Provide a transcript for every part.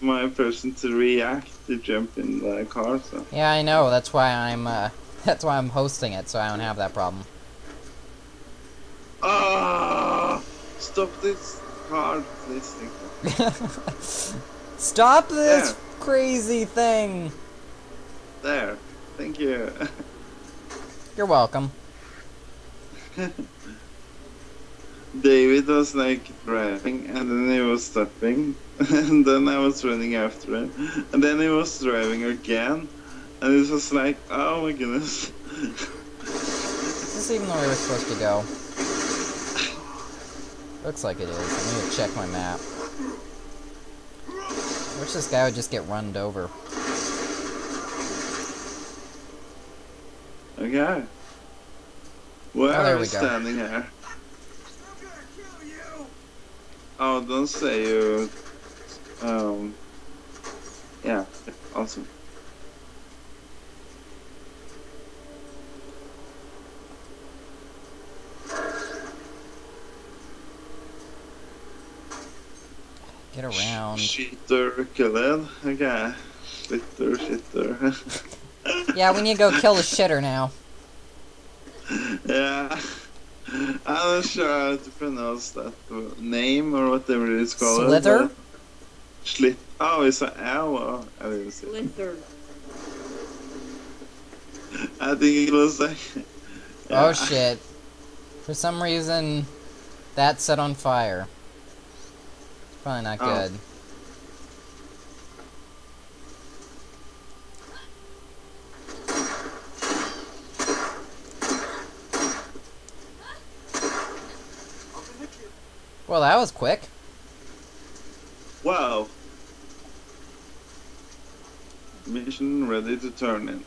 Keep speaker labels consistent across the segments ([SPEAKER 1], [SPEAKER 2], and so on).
[SPEAKER 1] my person to react to jump in the car. So
[SPEAKER 2] Yeah, I know. That's why I'm. Uh, that's why I'm hosting it, so I don't have that problem.
[SPEAKER 1] ah, stop this car, please. Thank you.
[SPEAKER 2] Stop this
[SPEAKER 1] There.
[SPEAKER 2] crazy thing.
[SPEAKER 1] There, thank you.
[SPEAKER 2] You're welcome.
[SPEAKER 1] David was like driving, and then he was stopping, and then I was running after him, and then he was driving again, and it was like, oh my goodness.
[SPEAKER 2] Is this even where we were supposed to go? Looks like it is. I need to check my map. I wish this guy would just get runned over.
[SPEAKER 1] Okay. Where
[SPEAKER 2] Oh, there
[SPEAKER 1] are
[SPEAKER 2] we
[SPEAKER 1] standing here? Oh, don't say you. Um. Yeah, awesome.
[SPEAKER 2] Get around.
[SPEAKER 1] Shitter killed. Okay. Shitter, shitter.
[SPEAKER 2] Yeah, we need to go kill the shitter now.
[SPEAKER 1] yeah. I'm not sure how to pronounce that name or whatever it's called.
[SPEAKER 2] Slither?
[SPEAKER 1] but- Schlit. Oh, it's an L. Oh, I didn't see.
[SPEAKER 3] Slither.
[SPEAKER 1] I think it was like.
[SPEAKER 2] Oh shit. For some reason, that set on fire. Probably not
[SPEAKER 1] Oh.
[SPEAKER 2] good. Well, that was quick.
[SPEAKER 1] Wow. Mission ready to turn in.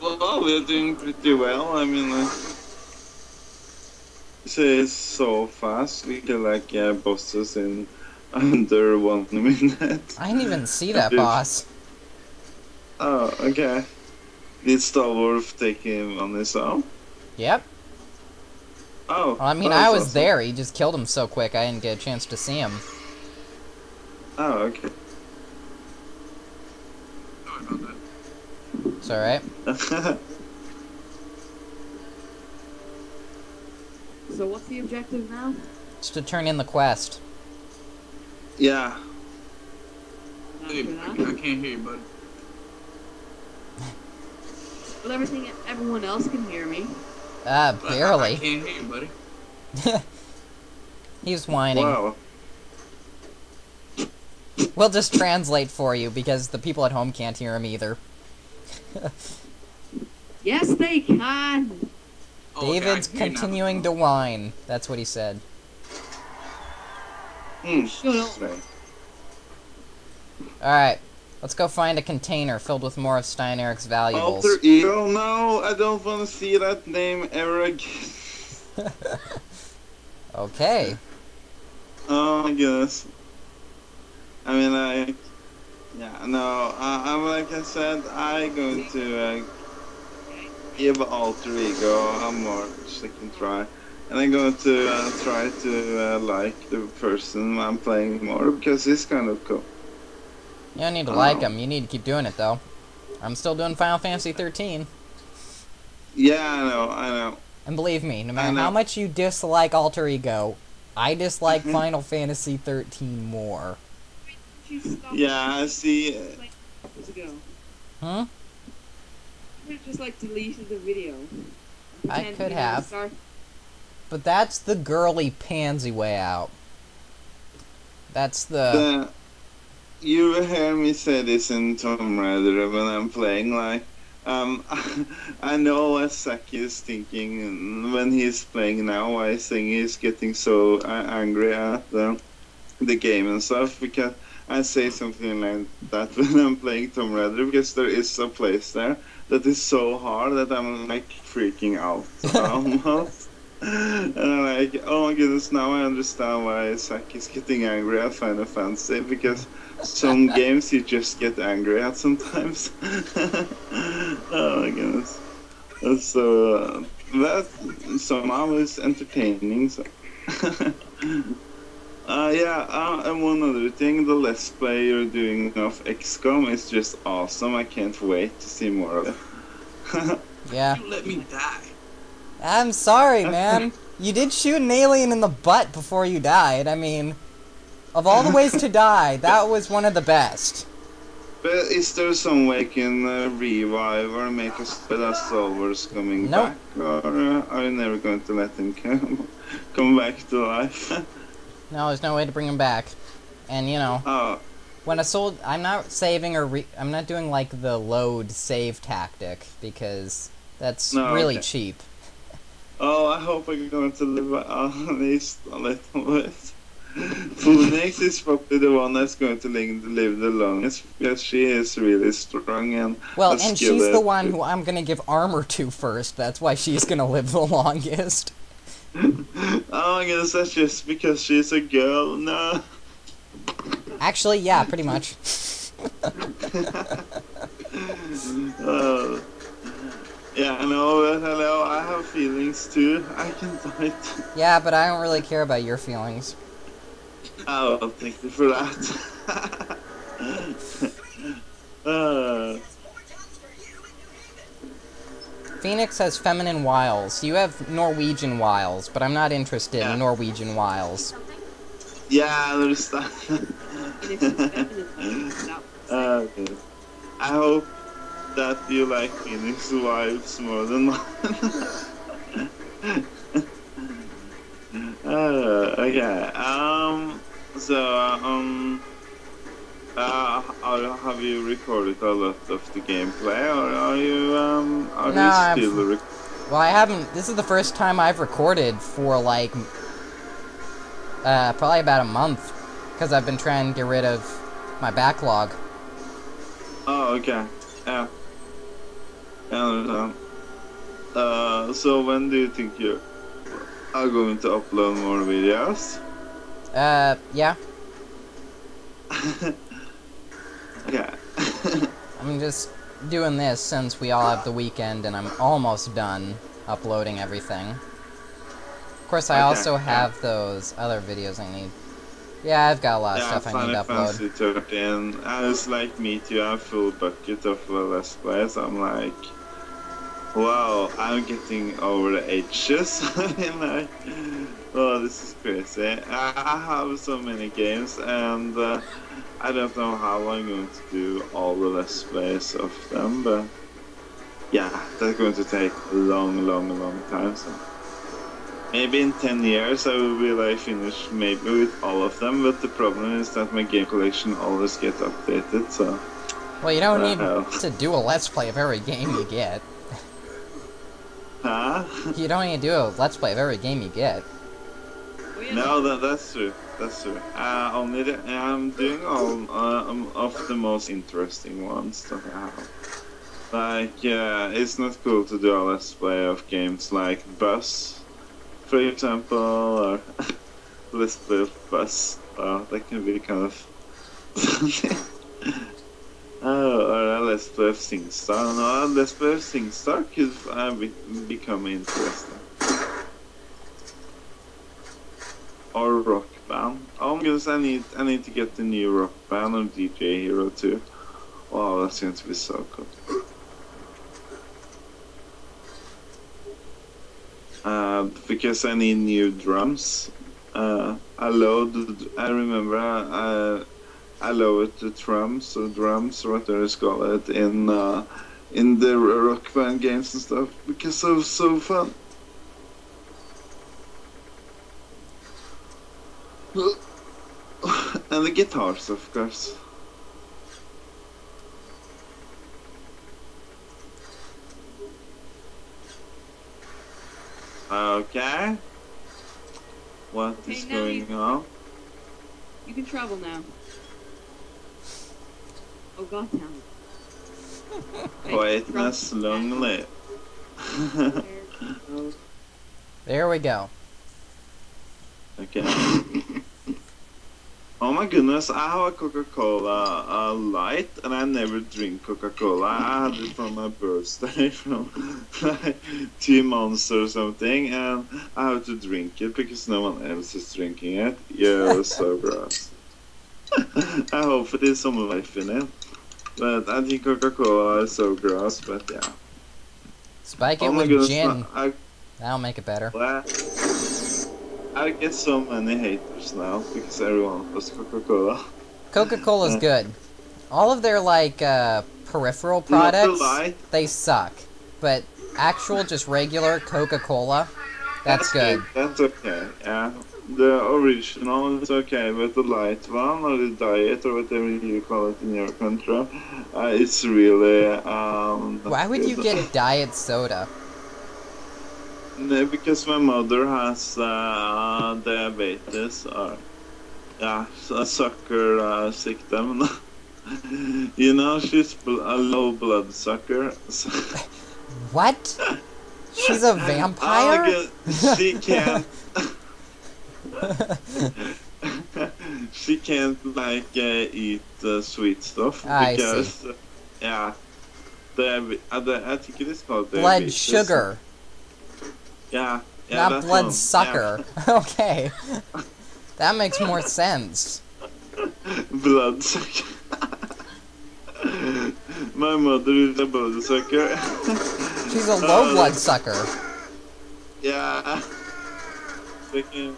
[SPEAKER 1] Well, we're doing pretty well. I mean, uh, it's so fast. We can like yeah, bosses in under one minute.
[SPEAKER 2] I didn't even see that boss.
[SPEAKER 1] Oh, okay. Did Stallworth take him on his own?
[SPEAKER 2] Yep.
[SPEAKER 1] Oh.
[SPEAKER 2] Well, I mean,
[SPEAKER 1] that
[SPEAKER 2] I was
[SPEAKER 1] awesome.
[SPEAKER 2] there. He just killed him so quick, I didn't get a chance to see him.
[SPEAKER 1] Oh, okay.
[SPEAKER 2] It's alright.
[SPEAKER 3] So what's the objective now?
[SPEAKER 2] Just to turn in the quest.
[SPEAKER 1] yeah.
[SPEAKER 4] Hey, I. I can't hear you, bud.
[SPEAKER 3] But everything, everyone else can hear me.
[SPEAKER 2] Uh,
[SPEAKER 4] I- I, I
[SPEAKER 2] barely.
[SPEAKER 4] can't hear you, buddy.
[SPEAKER 2] He's whining.
[SPEAKER 1] Wow.
[SPEAKER 2] We'll just translate for you because the people at home can't hear him either.
[SPEAKER 3] Yes, they can.
[SPEAKER 4] Oh, okay,
[SPEAKER 2] David's
[SPEAKER 4] can hear you now.
[SPEAKER 2] continuing to whine. That's what he said.
[SPEAKER 1] Hmm.
[SPEAKER 3] Shut up.
[SPEAKER 1] Right.
[SPEAKER 2] Let's go find a container filled with more of Stein Erik's valuables.
[SPEAKER 1] Alter Ego? No, I don't want to see that name ever again.
[SPEAKER 2] okay.
[SPEAKER 1] Oh my goodness. I mean, like, yeah, no, I, I'm like I said, I'm going to uh, give Alter Ego a more second try. And I'm going to uh, try to uh, like the person I'm playing more because he's kind of cool.
[SPEAKER 2] You don't need to like them. you need to keep doing it though. I'm still doing Final Fantasy 13.
[SPEAKER 1] Yeah, I know, I know.
[SPEAKER 2] And believe me, no matter how much you dislike Alter Ego, I dislike
[SPEAKER 1] Mhm.
[SPEAKER 2] Final Fantasy 13 more.
[SPEAKER 1] Yeah, I see. uh,
[SPEAKER 3] ago.
[SPEAKER 2] Huh?
[SPEAKER 3] You just like deleted the video.
[SPEAKER 2] I could have.
[SPEAKER 3] start-
[SPEAKER 2] But that's the girly pansy way out. That's the.
[SPEAKER 1] the, you hear me say this in Tomb Raider when I'm playing. Like, um, I know what Saki is thinking when he's playing now. I think he's getting so uh, angry at the, the game and stuff because I say something like that when I'm playing Tomb Raider because there is a place there that is so hard that I'm like freaking out almost. And I'm like, oh my goodness, now I understand why Zack is getting angry at Final Fantasy because some games you just get angry at sometimes. oh my goodness. And So uh, that somehow is entertaining. So. Uh, yeah, uh, and one other thing, the Let's Play you're doing of XCOM is just awesome. I can't wait to see more of it.
[SPEAKER 2] Yeah.
[SPEAKER 4] You let me die.
[SPEAKER 2] I'm sorry, man. You did shoot an alien in the butt before you died. I mean, of all the ways to die, that was one of the best.
[SPEAKER 1] but is there some way can uh, revive or make us us solvers coming
[SPEAKER 2] Nope.
[SPEAKER 1] back? Or uh, are you never going to let him come, come back to life?
[SPEAKER 2] No, there's no way to bring him back. And you know,
[SPEAKER 1] oh,
[SPEAKER 2] when a soul, I'm not saving or re- I'm not doing like the load save tactic because that's
[SPEAKER 1] No,
[SPEAKER 2] really
[SPEAKER 1] okay.
[SPEAKER 2] cheap.
[SPEAKER 1] Oh, I hope I'm going to live at least a little bit. Phoenix is probably the one that's going to live, live the longest because she is really strong and
[SPEAKER 2] Well, and she's the one who I'm gonna give armor to first. That's why she's gonna live the longest.
[SPEAKER 1] oh, I guess that's just because she's a girl. No.
[SPEAKER 2] Actually, yeah, pretty much.
[SPEAKER 1] Uh, yeah, I know, hello, I have feelings too. I can die. too.
[SPEAKER 2] Yeah, but I don't really care about your feelings.
[SPEAKER 1] Oh, thank you for that. uh,
[SPEAKER 2] Phoenix has feminine wiles. You have Norwegian wiles, but I'm not interested
[SPEAKER 1] Yeah.
[SPEAKER 2] in Norwegian wiles.
[SPEAKER 1] yeah, I understand.
[SPEAKER 3] And if it's feminine, that
[SPEAKER 1] uh, okay. I hope that you like Phoenix wives more than mine. uh, okay. Um. So, um. Uh, are, have you recorded a lot of the gameplay, or are you um? Are
[SPEAKER 2] No,
[SPEAKER 1] you still rec-
[SPEAKER 2] Well, I haven't. This is the first time I've recorded for like, uh, probably about a month, because I've been trying to get rid of my backlog.
[SPEAKER 1] Oh, okay. Yeah. I understand. Uh, so when do you think you are going to upload more videos?
[SPEAKER 2] Uh, yeah.
[SPEAKER 1] okay.
[SPEAKER 2] I'm just doing this since we all have the weekend and I'm almost done uploading everything. Of course, I
[SPEAKER 1] Okay,
[SPEAKER 2] also
[SPEAKER 1] yeah.
[SPEAKER 2] have those other videos I need. Yeah, I've got a lot of
[SPEAKER 1] yeah,
[SPEAKER 2] stuff I need to upload.
[SPEAKER 1] Fantasy 13. And it's like me too, I have full bucket of uh, Let's Plays. I'm like, wow, I'm getting over the edges. I mean, oh, this is crazy. I, have so many games, and uh, I don't know how I'm going to do all the Let's Plays of them, but yeah, that's going to take a long, long, long time. So. Maybe in 10 years I will be like finished maybe with all of them, but the problem is that my game collection always gets updated, so
[SPEAKER 2] Well, you don't need
[SPEAKER 1] Uh-oh.
[SPEAKER 2] to do a let's play of every game you get.
[SPEAKER 1] Huh?
[SPEAKER 2] You don't need to do a let's play of every game you get.
[SPEAKER 1] No, that, that's true. That's true. Uh, only the, I'm doing all uh, um, of the most interesting ones that I have. Like, uh, it's not cool to do a let's play of games like Bus, for example, or let's play of Bus. Uh, that can be kind of. oh, of SingStar. Play of SingStar could uh, be, become interesting. Or Rock Band. Oh, because I need I need to get the new Rock Band or DJ Hero too. Wow, that's going to be so cool. Uh, because I need new drums. Uh, I load. I remember uh, I loaded the drums or drums, or whatever it's called, in uh, in the Rock Band games and stuff because it was so fun. and the guitars, of course. Okay. What is
[SPEAKER 3] Okay, you-
[SPEAKER 1] going on?
[SPEAKER 3] You can travel now. Oh god damn it. Wait,
[SPEAKER 1] Quietness
[SPEAKER 3] travel-
[SPEAKER 1] long live.
[SPEAKER 3] Oh,
[SPEAKER 2] There we go.
[SPEAKER 1] okay. Oh my goodness, I have a Coca-Cola uh, light and I never drink Coca-Cola. I had it from my birthday from like two months or something and I have to drink it because no one else is drinking it. Yeah, it was so gross. I hope it is some life in it. But I think Coca-Cola is so gross, but yeah.
[SPEAKER 2] Spike it
[SPEAKER 1] oh
[SPEAKER 2] with
[SPEAKER 1] goodness,
[SPEAKER 2] gin.
[SPEAKER 1] I,
[SPEAKER 2] That'll make it better.
[SPEAKER 1] I, get so many haters now because everyone loves Coca-Cola.
[SPEAKER 2] Coca-Cola's
[SPEAKER 1] Yeah.
[SPEAKER 2] good. All of their like uh, peripheral products, they suck. But actual, just regular Coca-Cola, that's good.
[SPEAKER 1] That's okay. Yeah, the original is okay, but the light one or the diet or whatever you call it in your country, uh, it's really um.
[SPEAKER 2] Why would you
[SPEAKER 1] good.
[SPEAKER 2] get diet soda?
[SPEAKER 1] No, because my mother has uh, diabetes or yeah, a sucker uh, you know, she's a low blood sucker. So
[SPEAKER 2] What? She's a
[SPEAKER 1] Oh,
[SPEAKER 2] vampire?
[SPEAKER 1] She can't. she can't like uh, eat uh, sweet stuff
[SPEAKER 2] I see.
[SPEAKER 1] because uh, yeah, the, the I think it is called
[SPEAKER 2] Blood sugar,
[SPEAKER 1] Yeah, yeah,
[SPEAKER 2] not blood
[SPEAKER 1] one.
[SPEAKER 2] sucker. okay. That makes more sense.
[SPEAKER 1] Yeah. blood sucker. My mother is a blood sucker.
[SPEAKER 2] She's a low
[SPEAKER 1] Uh,
[SPEAKER 2] blood sucker.
[SPEAKER 1] Yeah. Freaking.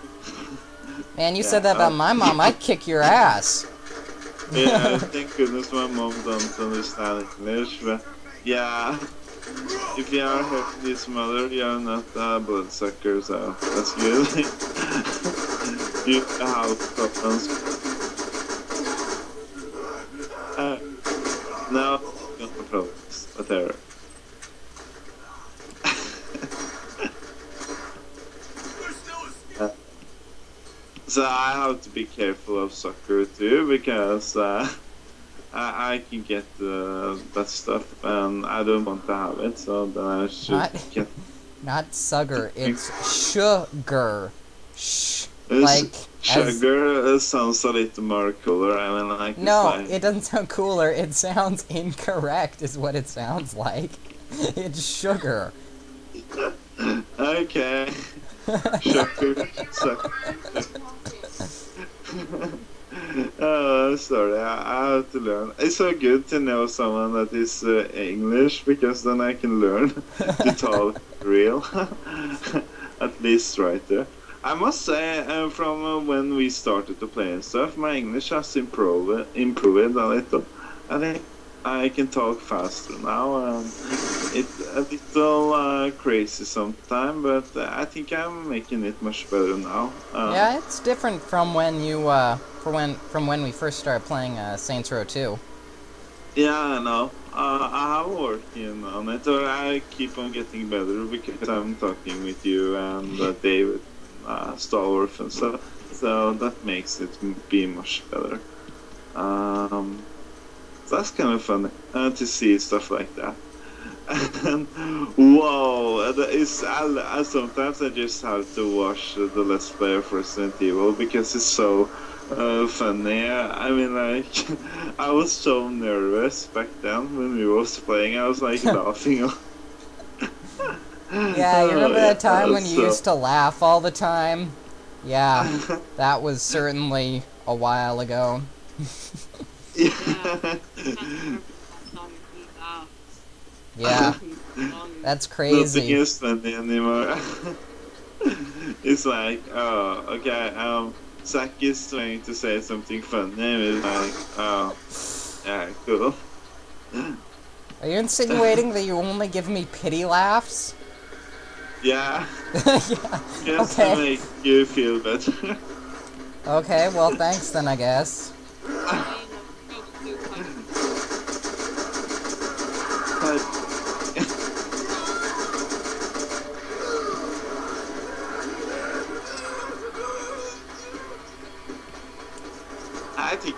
[SPEAKER 2] Man, you
[SPEAKER 1] yeah,
[SPEAKER 2] said that about
[SPEAKER 1] uh,
[SPEAKER 2] my mom, I'd kick your ass.
[SPEAKER 1] Yeah, thank goodness my mom doesn't understand English, but yeah. If you are his mother, you are not a bloodsucker, so that's good. you have problems. Have to be careful of soccer too because uh, I, I can get uh, that stuff and I don't want to have it. So then I should
[SPEAKER 2] Not-
[SPEAKER 1] get
[SPEAKER 2] Not sugar, it's sugar. Shh. Like,
[SPEAKER 1] sugar uh, sounds a little more cooler. I mean, like
[SPEAKER 2] No,
[SPEAKER 1] like,
[SPEAKER 2] it doesn't sound cooler. It sounds incorrect, is what it sounds like. It's sugar.
[SPEAKER 1] okay. sugar, sugar. Oh, sorry. I, I have to learn. It's so good to know someone that is uh, English because then I can learn to talk real. At least right there. I must say, uh, from uh, when we started to play and stuff, my English has improved, improved a little. I think I can talk faster now. Um, it's a little uh, crazy sometimes, but uh, I think I'm making it much better now. Uh,
[SPEAKER 2] Yeah, it's different from when you uh for when from when we first started playing uh, Saints Row 2.
[SPEAKER 1] Yeah, I know. Uh, I have working on it, or I keep on getting better because I'm talking with you and uh, David, uh, Starworth and stuff. So that makes it be much better. Um, that's kind of fun uh, to see stuff like that. And whoa, that is, I, I, sometimes I just have to watch the Let's Play of Resident Evil because it's so uh, funny. I mean, like, I was so nervous back then when we was playing. I was like laughing.
[SPEAKER 2] Yeah, you remember that time when you
[SPEAKER 1] so,
[SPEAKER 2] used to laugh all the time? Yeah, that was certainly a while ago.
[SPEAKER 1] yeah.
[SPEAKER 2] Yeah, that's
[SPEAKER 1] Nothing
[SPEAKER 2] crazy.
[SPEAKER 1] is funny anymore. it's like, oh, okay, um, Zach is trying to say something funny, and it's like, oh, yeah, cool.
[SPEAKER 2] Are you insinuating that you only give me pity laughs?
[SPEAKER 1] Yeah,
[SPEAKER 2] yeah.
[SPEAKER 1] just
[SPEAKER 2] Okay.
[SPEAKER 1] to make you feel better.
[SPEAKER 2] Okay, well, thanks then, I guess.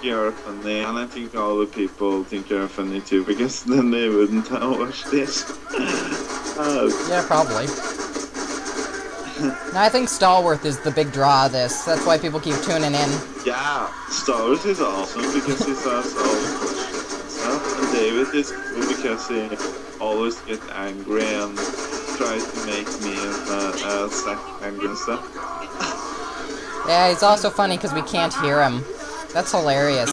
[SPEAKER 1] Think you're funny, and I think all the people think you're funny too, because then they wouldn't have watched this. uh,
[SPEAKER 2] Yeah, probably. No, I think Stallworth is the big draw of this. That's why people keep tuning in.
[SPEAKER 1] Yeah, Star Wars is awesome because he says all the questions and stuff. And David is cool because he always gets angry and tries to make me and uh, uh, Zack angry and stuff.
[SPEAKER 2] Yeah, he's also funny because we can't hear him. That's hilarious.